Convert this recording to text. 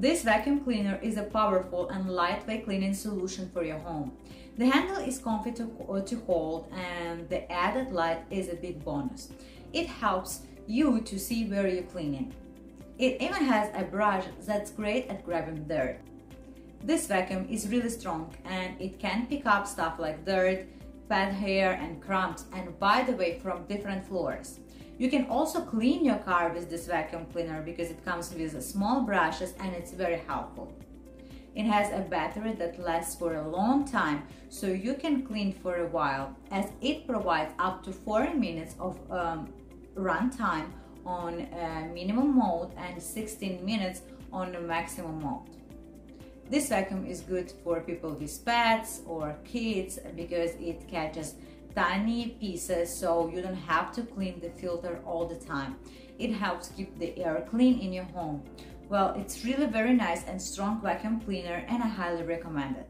This vacuum cleaner is a powerful and lightweight cleaning solution for your home. The handle is comfy to, uh, to hold and the added light is a big bonus. It helps you to see where you're cleaning. It even has a brush that's great at grabbing dirt. This vacuum is really strong and it can pick up stuff like dirt, pet hair and crumbs and by the way from different floors. You can also clean your car with this vacuum cleaner because it comes with small brushes and it's very helpful. It has a battery that lasts for a long time so you can clean for a while as it provides up to 40 minutes of um, run time on minimum mode and 16 minutes on the maximum mode. This vacuum is good for people with pets or kids because it catches tiny pieces so you don't have to clean the filter all the time. It helps keep the air clean in your home. Well, it's really very nice and strong vacuum cleaner and I highly recommend it.